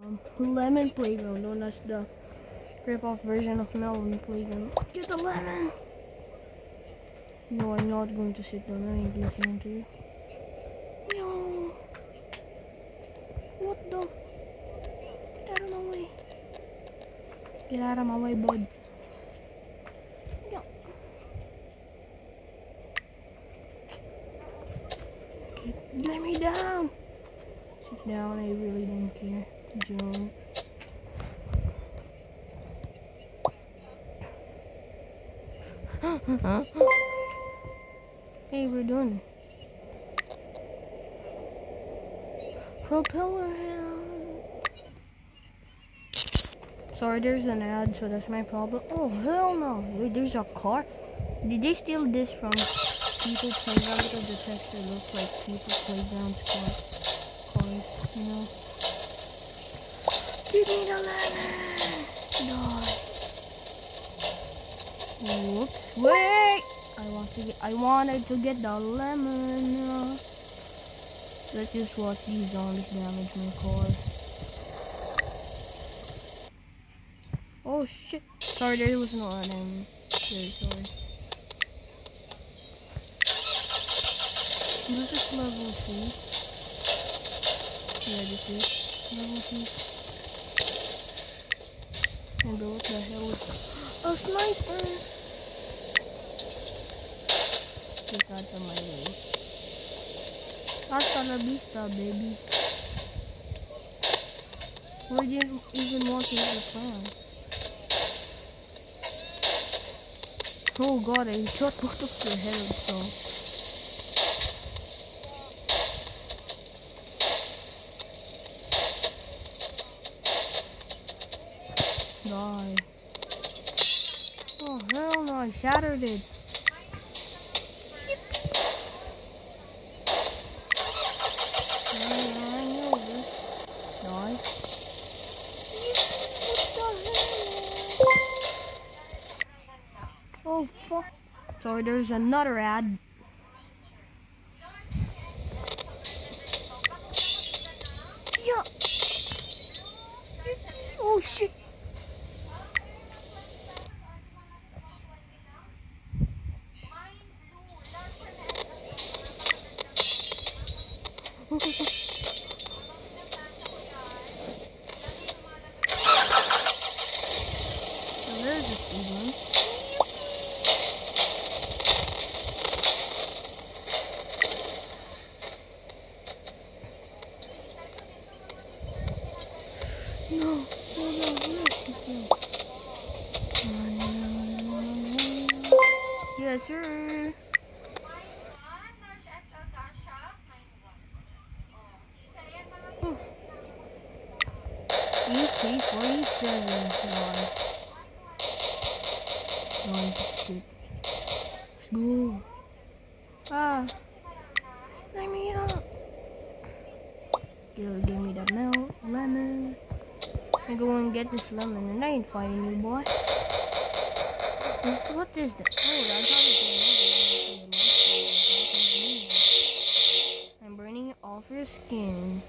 Um, lemon playground, known as the rip-off version of Melon playground. Get the lemon! No, I'm not going to sit down. I ain't listening to you. No. What the? Get out of my way. Get out of my way, bud. Yeah. Get, let me down. Sit down. I really don't care. Joe. hey, we're done. Propeller hand. Sorry, there's an ad, so that's my problem. Oh, hell no. Wait, there's a car? Did they steal this from people playground? Because the texture looks like people playground car cars, you know? The lemon! Die. Whoops, wait! I want to get, I wanted to get the lemon. Let's just watch these zombies damage my car. Oh shit. Sorry, there was no. I'm very sorry. This is level 2. Yeah, this is level 2. And what the hell is a sniper? Get out of my way. Hasta la vista, baby. Do you even want to hit the plan? Oh god, I shot both of your heads, so. Oh hell no, I shattered it. Oh fuck. Sorry, there's another ad. 40 billion dollars. No. Ah. Let me up. You'll give me that milk, lemon. I go and get this lemon and I ain't fighting you, boy. What is this? Oh, I'm burning it off your skin.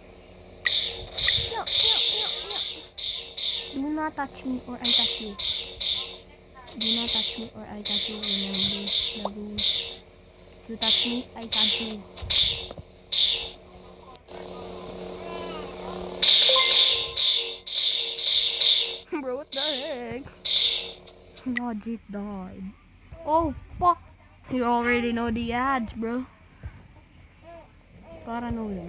Not touch me or I touch you. Do not touch me or I touch you. Remember the rules. You touch me, I touch you. Bro, what the heck? Logic died. Oh, fuck. You already know the ads, bro. Paranoia.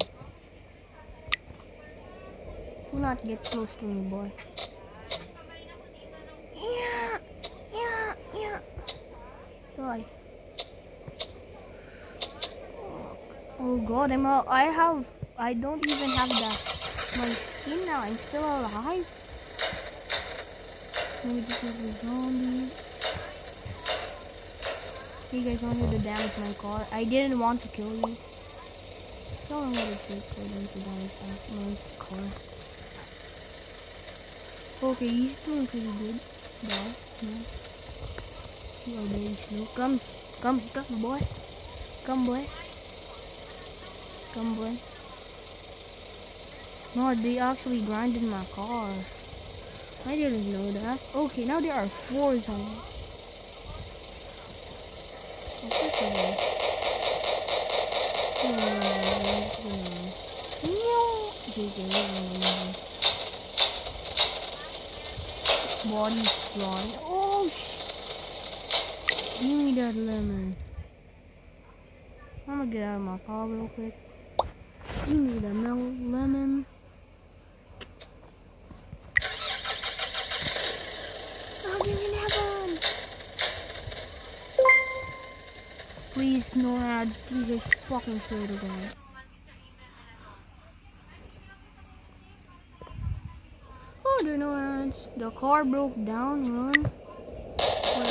Do not get close to me, boy. Yeah, yeah, yeah. Oh god, I'm a, I have, I don't even have the, my skin now. I'm still alive. Maybe this is a zombie. You guys wanted to damage my car. I didn't want to kill you. Don't know what it takes for them to damage my car. Okay, he's doing pretty good. Dog, no. Very slow. Come, come, come, boy. Come, boy. Come, boy. No, they actually grinded my car. I didn't know that. Okay, now there are four zombies. Body flying. Oh, Give me that lemon. I'm gonna get out of my car real quick. Give me the mel- lemon. Oh, give me that one. Please, no ads. Please, I fucking swear to God. Oh, there are no ads. The car broke down. Run.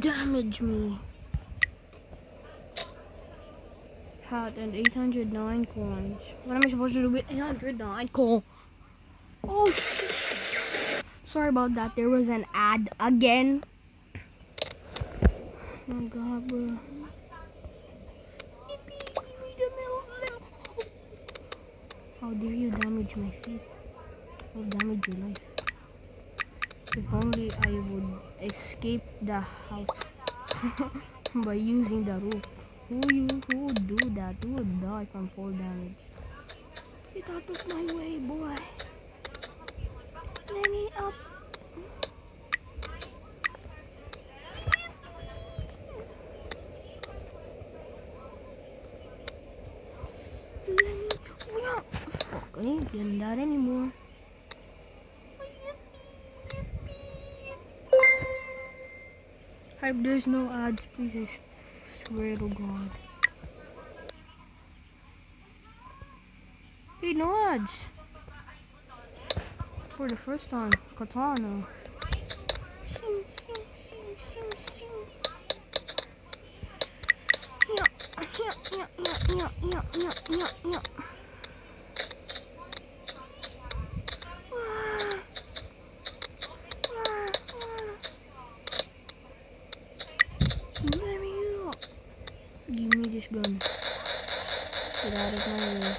damage me. Had and 809 coins. What am I supposed to do with 809 coins? Oh, sorry about that. There was an ad again. Oh god, bro. How dare you damage my feet? Damage your life? If only I would escape the house by using the roof. Who you who would do that? Who would die from fall damage? Get out of my way, boy. Let me up. Hype, there's no ads, please. I swear to God. Hey, no ads. For the first time, katana. Yeah, yeah, yeah, yeah, yeah, yeah, yeah, yeah. Ah. Ah, ah. Let me up. Give me this gun. Get out of my way.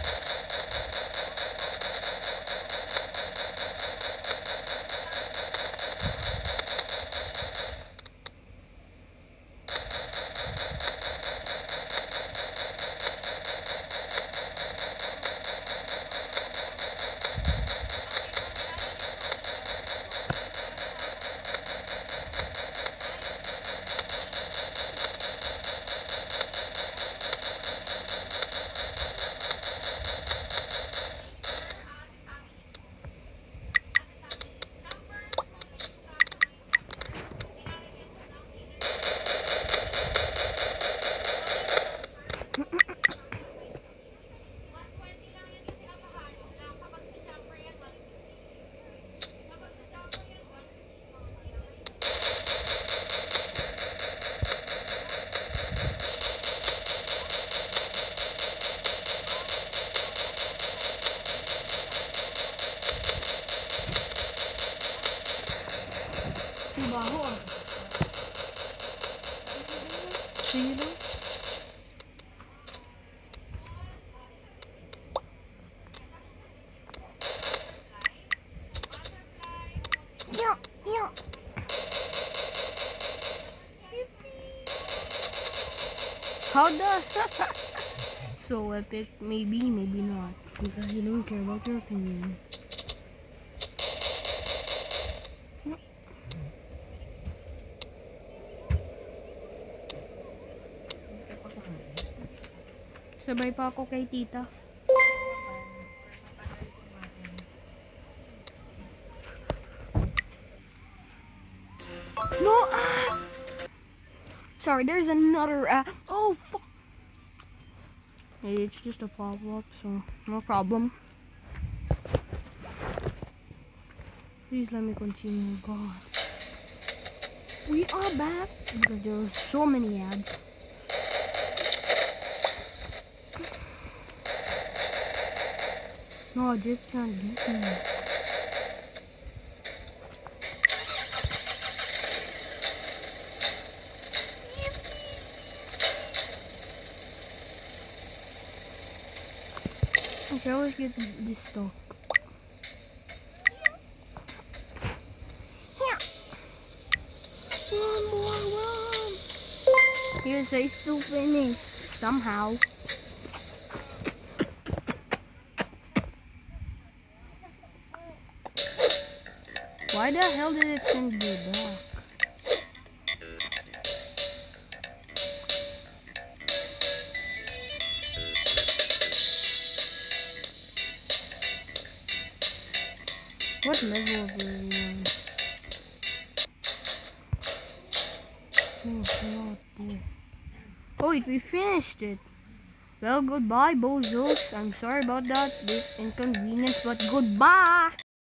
Baho ah. Yeah, yeah. How the? so epic. Maybe, maybe not. Because you don't care about your opinion. Sabay pa ako kay tita. No! Ah! sorry. There's another app. Oh, fuck. It's just a pop-up, so no problem. Please let me continue. God. We are back because there was so many ads. No, I just can't get me. Okay, let's get this stock. One more run. Here's a still finished somehow. Why the hell did it send me back? What level are we on? Oh, not. Oh, wait, we finished it. Well, goodbye, bozos. I'm sorry about that. This inconvenience, but goodbye.